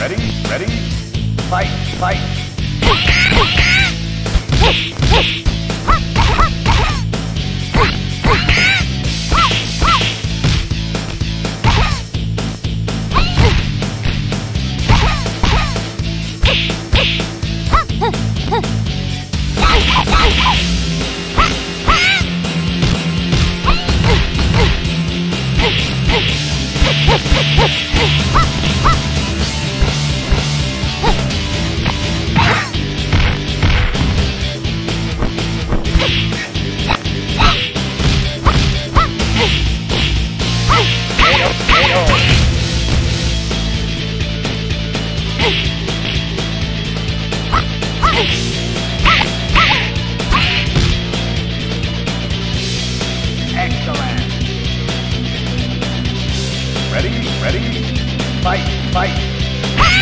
Ready? Ready? Fight! Fight! Ready? Ready? Fight! Fight!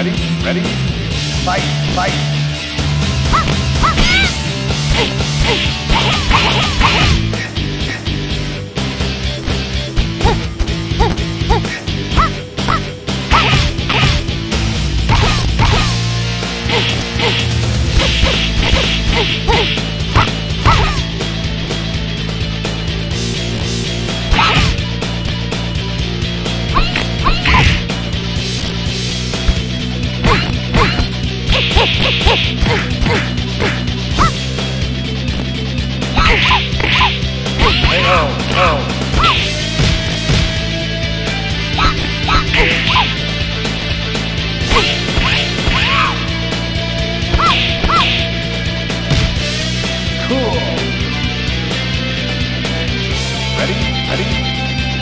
Ready? Ready? Fight! Fight! Hey ho!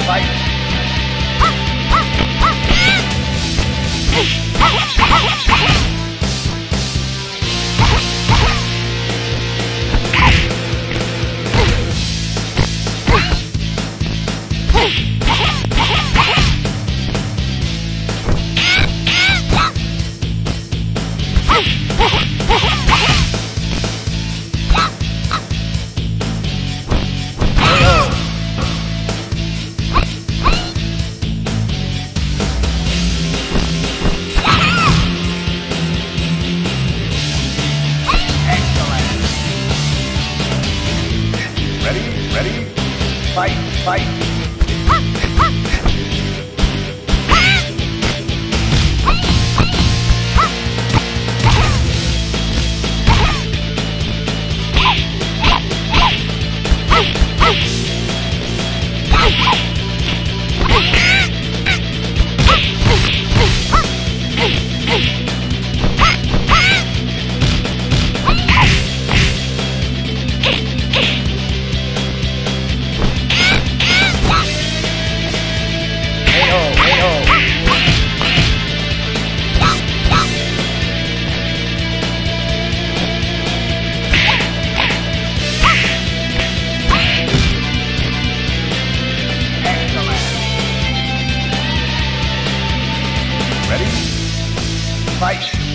Fight! Fight! Hey Fight!